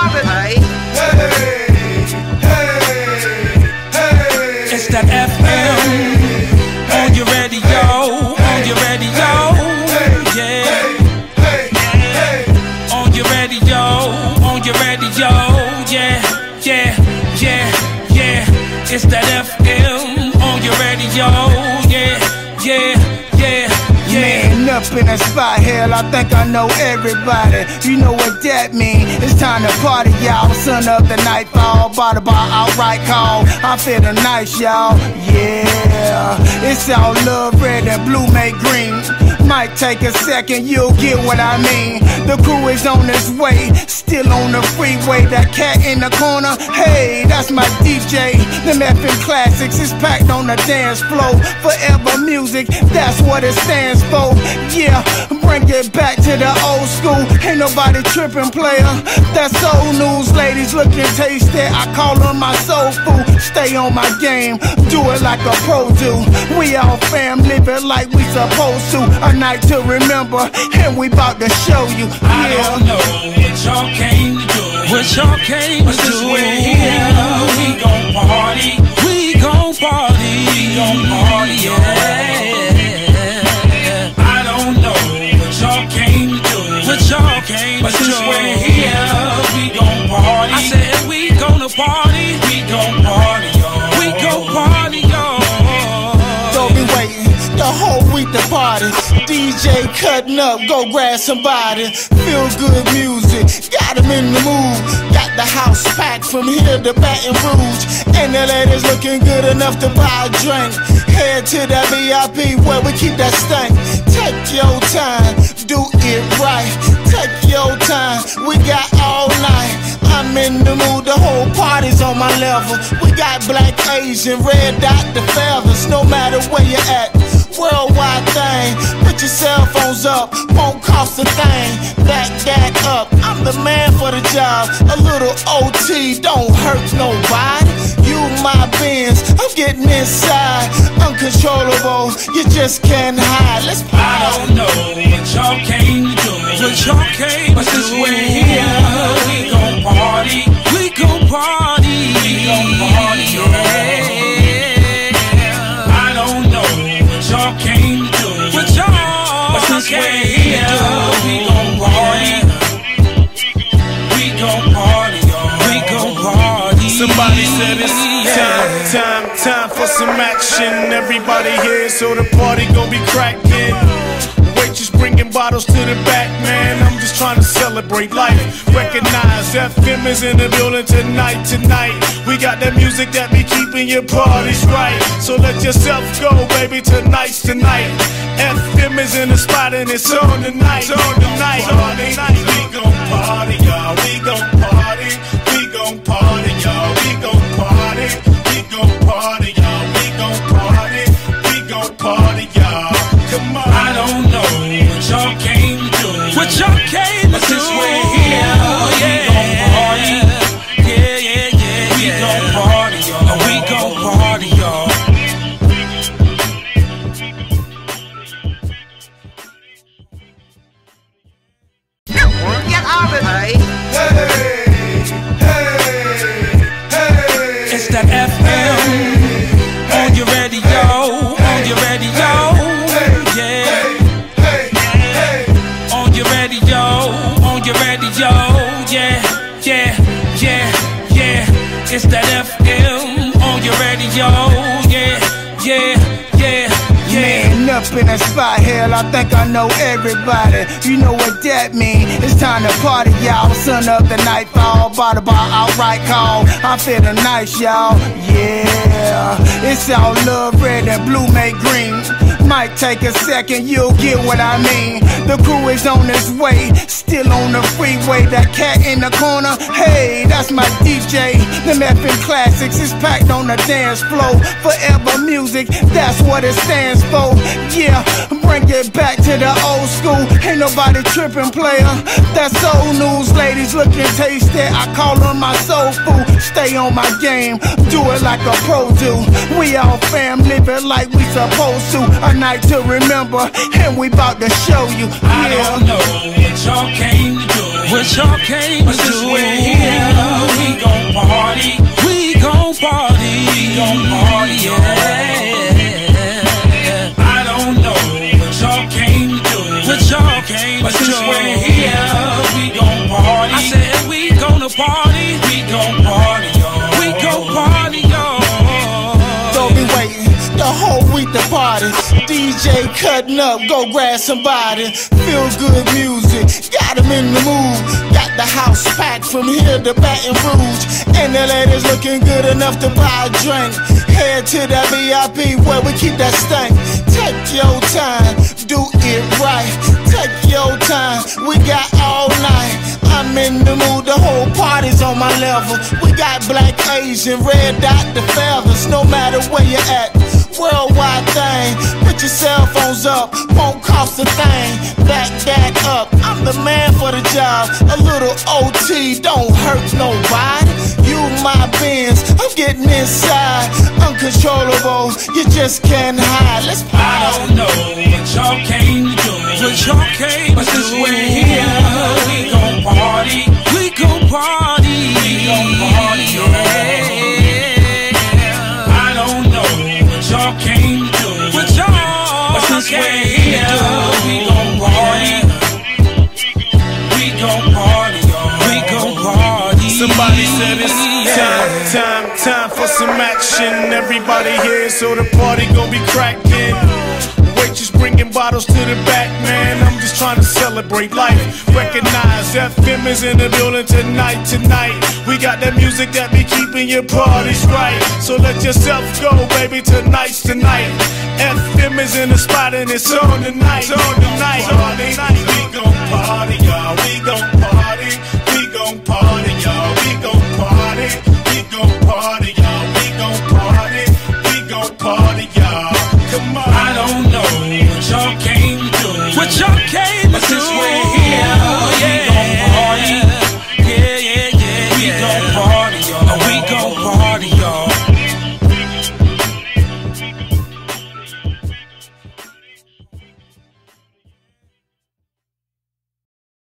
Hey, hey, hey. It's that FM on your radio, on your radio, yeah. On your radio, on your radio, yeah, yeah, yeah, yeah. It's that in a spot, hell, I think I know everybody. You know what that mean? It's time to party, y'all. Sun up the nightfall, bought a bar outright call. I'm feeling nice, y'all. Yeah, it's all love, red and blue make green. Might take a second, you'll get what I mean. The crew is on its way, still on the freeway. That cat in the corner, hey, that's my DJ. Them effing classics is packed on the dance floor. Forever music, that's what it stands for. Yeah, bring it back to the old school. Ain't nobody tripping, player. That's old news, ladies looking tasty. I call them my soul food. Stay on my game, do it like a pro do. We all fam, living like we supposed to. A night to remember, and we about to show you. I don't know what y'all came to do. What y'all came But to since do. we're here, we gon' party. We gon' party. We gon' party, yeah. Week to party. DJ cutting up, go grab somebody. Feel good music, got got 'em in the mood. Got the house packed from here to Baton Rouge. And the ladies looking good enough to buy a drink. Head to that VIP where we keep that stank. Take your time, do it right. Take your time, we got all night. I'm in the mood, the whole party's on my level. We got black, Asian, red dot, the feathers, no matter where you're at. Worldwide thing, put your cell phones up, won't cost a thing. Back that up, I'm the man for the job. A little OT don't hurt nobody. You my Benz, I'm getting inside, uncontrollable. You just can't hide. Let's I don't know what y'all came to do. What y'all came But to since we're here, we gon' party. We gon' party. Somebody said it's time, time, time for some action. Everybody here, so the party gon' be cracking. Waitress bringing bottles to the back, man. I'm just trying to celebrate life. Recognize FM is in the building tonight, tonight. We got that music that be keeping your parties right. So let yourself go, baby. Tonight's tonight. FM is in the spot and it's on tonight. It's on tonight. It's on tonight. We gon' party, y'all. We gon' party. Radio, yeah, yeah, yeah, yeah. It's that FM on your radio, yeah, yeah, yeah, yeah. Man, up in a spot, hell, I think I know everybody. You know what that mean? It's time to party, y'all. Sun up the nightfall, bought a bar outright call. I'm feeling nice, y'all. Yeah, it's all love, red and blue make green. Might take a second, you'll get what I mean. The crew is on its way, still on the freeway. That cat in the corner, hey, that's my DJ. Them effing classics is packed on the dance floor. Forever music, that's what it stands for. Yeah, bring it back to the old school. Ain't nobody tripping, player. That's old news, ladies looking tasty. I call them my soul food. Stay on my game, do it like a pro do. We all fam, living like we supposed to. A night to remember, and we about to show you. I don't know what y'all came to do. What y'all came But to do? we're we gon' party. We gon' party. We gon' party, yeah. Week to party. DJ cutting up, go grab somebody. Feel good music, got got 'em in the mood. Got the house packed from here to Baton Rouge. And the ladies looking good enough to buy a drink. Head to the VIP where we keep that stank. Take your time, do it right. Take your time, we got all night. I'm in the mood, the whole party's on my level. We got black, Asian, red dot, the feathers, no matter where you're at. Worldwide thing, put your cell phones up, won't cost a thing. Back that up, I'm the man for the job. A little OT don't hurt nobody. You my Benz, I'm getting inside, uncontrollable. You just can't hide. Let's I don't know what y'all came to do. What y'all came But since we're here, we gon' party. For some action. Everybody here, so the party gon' be cracking. Waitress bringing bottles to the back, man. I'm just trying to celebrate life. Recognize FM is in the building tonight, tonight. We got that music that be keeping your parties right. So let yourself go, baby. Tonight's the night. FM is in the spot and it's on tonight. It's on tonight. Party, we gon' party, y'all. We gon' party.